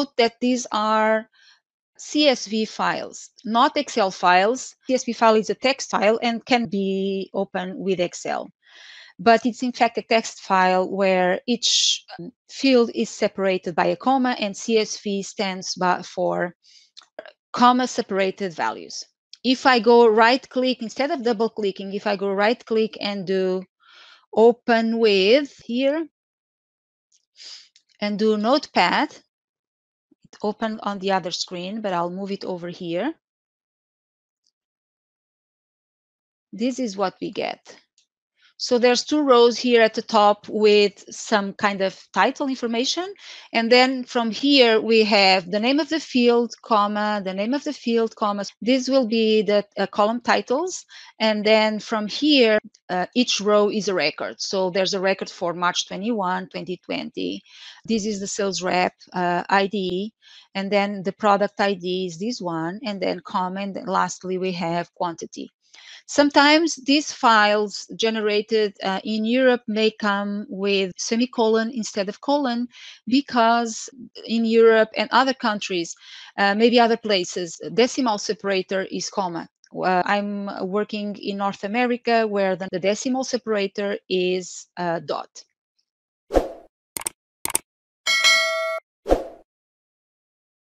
note that these are CSV files, not Excel files. CSV file is a text file and can be opened with Excel. But it's in fact a text file where each um, field is separated by a comma and CSV stands for comma separated values. If I go right click, instead of double clicking, if I go right click and do open with here and do notepad, it opened on the other screen, but I'll move it over here. This is what we get. So there's two rows here at the top with some kind of title information. And then from here, we have the name of the field, comma, the name of the field, comma. This will be the uh, column titles. And then from here, uh, each row is a record. So there's a record for March 21, 2020. This is the sales rep uh, ID. And then the product ID is this one. And then comma. And lastly, we have quantity. Sometimes these files generated uh, in Europe may come with semicolon instead of colon because in Europe and other countries, uh, maybe other places, decimal separator is comma. Uh, I'm working in North America where the, the decimal separator is uh, dot.